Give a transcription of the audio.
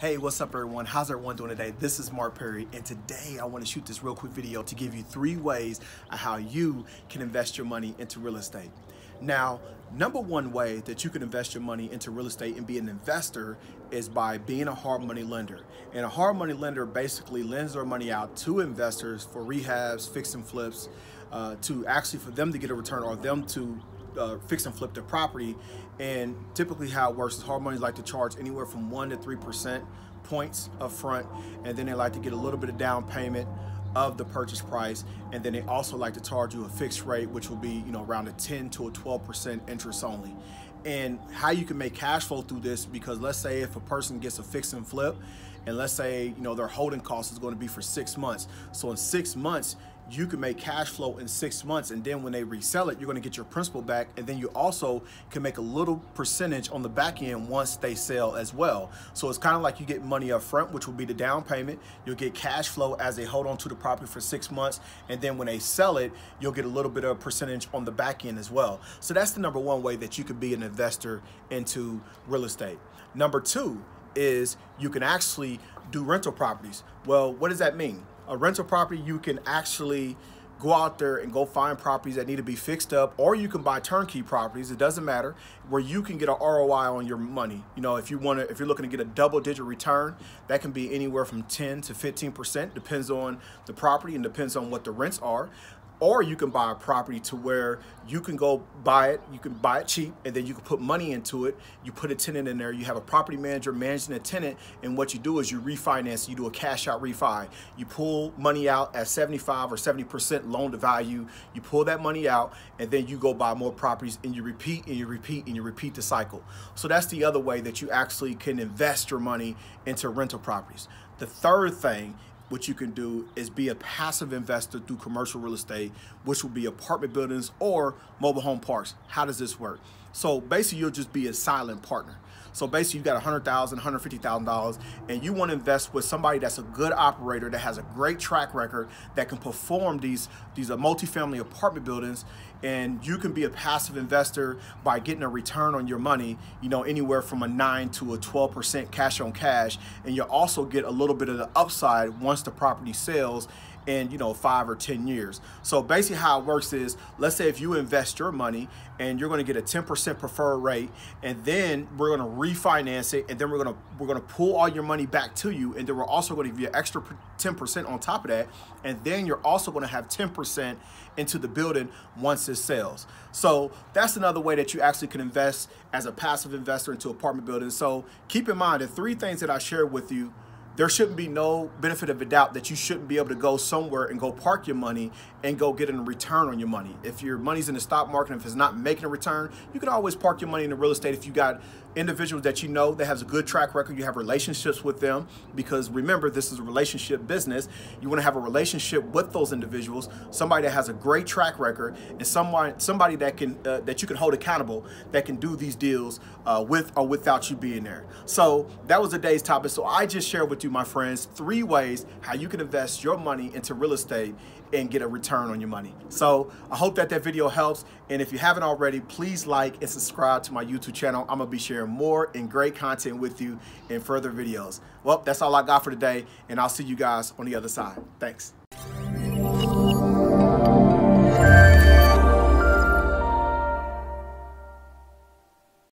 Hey, what's up everyone? How's everyone doing today? This is Mark Perry and today I want to shoot this real quick video to give you three ways of how you can invest your money into real estate. Now, number one way that you can invest your money into real estate and be an investor is by being a hard money lender. And a hard money lender basically lends their money out to investors for rehabs, fix and flips, uh, to actually for them to get a return or them to uh, fix and flip their property. And typically how it works is hard money like to charge anywhere from one to 3% points up front. And then they like to get a little bit of down payment of the purchase price. And then they also like to charge you a fixed rate, which will be, you know, around a 10 to a 12% interest only. And how you can make cash flow through this, because let's say if a person gets a fix and flip, and let's say, you know, their holding cost is going to be for six months. So in six months, you can make cash flow in six months and then when they resell it you're going to get your principal back and then you also can make a little percentage on the back end once they sell as well. So it's kind of like you get money up front which will be the down payment. You'll get cash flow as they hold on to the property for six months and then when they sell it you'll get a little bit of percentage on the back end as well. So that's the number one way that you could be an investor into real estate. Number two is you can actually do rental properties. Well what does that mean a rental property, you can actually go out there and go find properties that need to be fixed up or you can buy turnkey properties it doesn't matter where you can get an ROI on your money. You know if you want to if you're looking to get a double digit return that can be anywhere from 10 to 15 percent depends on the property and depends on what the rents are or you can buy a property to where you can go buy it, you can buy it cheap, and then you can put money into it. You put a tenant in there, you have a property manager managing a tenant, and what you do is you refinance, you do a cash out refi. You pull money out at 75 or 70% loan to value, you pull that money out, and then you go buy more properties, and you repeat, and you repeat, and you repeat the cycle. So that's the other way that you actually can invest your money into rental properties. The third thing what you can do is be a passive investor through commercial real estate, which will be apartment buildings or mobile home parks. How does this work? So basically, you'll just be a silent partner. So basically, you got $100,000, $150,000, and you want to invest with somebody that's a good operator that has a great track record that can perform these these uh, multifamily apartment buildings. And you can be a passive investor by getting a return on your money, you know, anywhere from a nine to a 12% cash on cash. And you'll also get a little bit of the upside once the property sells in you know five or ten years. So basically how it works is let's say if you invest your money and you're going to get a 10% preferred rate and then we're going to refinance it and then we're going to we're going to pull all your money back to you and then we're also going to give you an extra 10% on top of that and then you're also going to have 10% into the building once it sells. So that's another way that you actually can invest as a passive investor into apartment buildings. So keep in mind the three things that I shared with you there shouldn't be no benefit of a doubt that you shouldn't be able to go somewhere and go park your money and go get a return on your money. If your money's in the stock market, if it's not making a return, you can always park your money in the real estate if you got individuals that you know that has a good track record, you have relationships with them because remember this is a relationship business. You want to have a relationship with those individuals, somebody that has a great track record and somebody somebody that can uh, that you can hold accountable that can do these deals uh, with or without you being there. So that was the day's topic. So I just shared with you my friends three ways how you can invest your money into real estate and get a return on your money. So I hope that that video helps. And if you haven't already, please like and subscribe to my YouTube channel. I'm gonna be sharing more and great content with you in further videos. Well, that's all I got for today. And I'll see you guys on the other side. Thanks.